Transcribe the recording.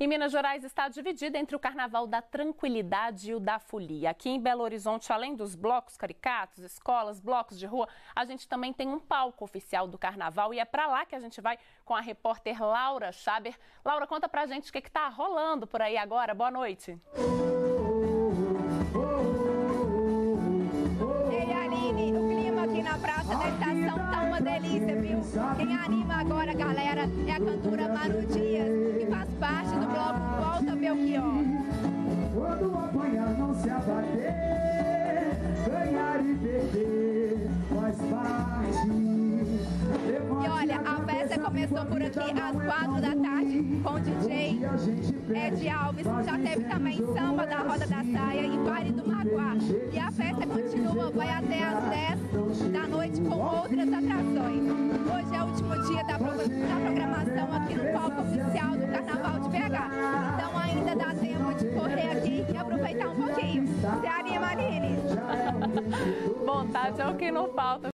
E Minas Gerais está dividida entre o carnaval da tranquilidade e o da folia. Aqui em Belo Horizonte, além dos blocos caricatos, escolas, blocos de rua, a gente também tem um palco oficial do carnaval e é para lá que a gente vai com a repórter Laura Schaber. Laura, conta pra gente o que está rolando por aí agora. Boa noite. Ei, Aline, o clima aqui na Praça da Estação tá uma delícia, viu? Quem anima agora, galera, é a cantora Manu Dias, faz parte do bloco Volta Belchior. Quando apanhar, não se abater, ganhar e perder faz parte. E olha, a festa começou por aqui às quatro da tarde com o DJ Ed Alves. Já teve também samba da Roda da Saia e baile do Maguá. E a festa continua, vai até às 10 da noite com outras atrações. Hoje é o último Se anima, Aline! Vontade é o que não falta.